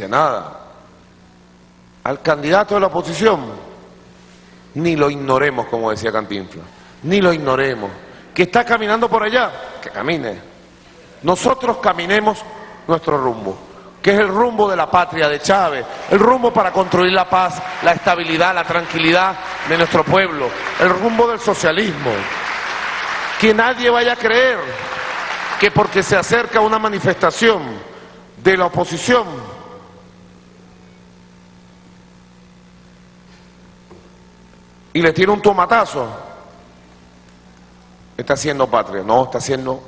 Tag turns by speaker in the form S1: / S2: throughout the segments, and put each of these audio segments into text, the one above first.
S1: nada. Al candidato de la oposición, ni lo ignoremos, como decía Cantinflas, ni lo ignoremos. Que está caminando por allá, que camine. Nosotros caminemos nuestro rumbo, que es el rumbo de la patria de Chávez, el rumbo para construir la paz, la estabilidad, la tranquilidad de nuestro pueblo, el rumbo del socialismo. Que nadie vaya a creer que porque se acerca una manifestación de la oposición, y le tira un tomatazo, está haciendo patria, no, está haciendo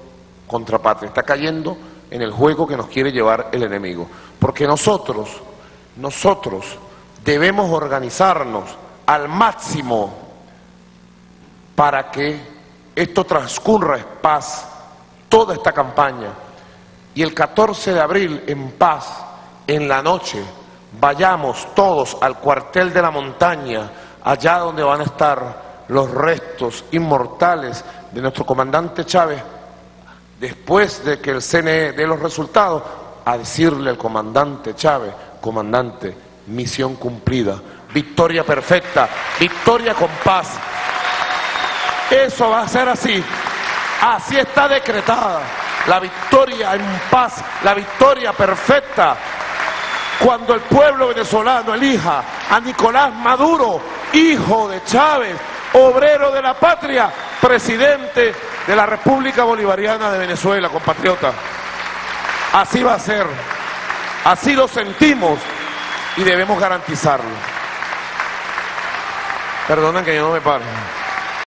S1: contrapatria, está cayendo en el juego que nos quiere llevar el enemigo. Porque nosotros, nosotros debemos organizarnos al máximo para que esto transcurra en paz, toda esta campaña. Y el 14 de abril, en paz, en la noche, vayamos todos al cuartel de la montaña, allá donde van a estar los restos inmortales de nuestro comandante Chávez, después de que el CNE dé los resultados, a decirle al comandante Chávez, comandante, misión cumplida, victoria perfecta, victoria con paz. Eso va a ser así, así está decretada, la victoria en paz, la victoria perfecta, cuando el pueblo venezolano elija a Nicolás Maduro hijo de Chávez, obrero de la patria, presidente de la República Bolivariana de Venezuela, compatriota. Así va a ser, así lo sentimos y debemos garantizarlo. Perdonen que yo no me pare.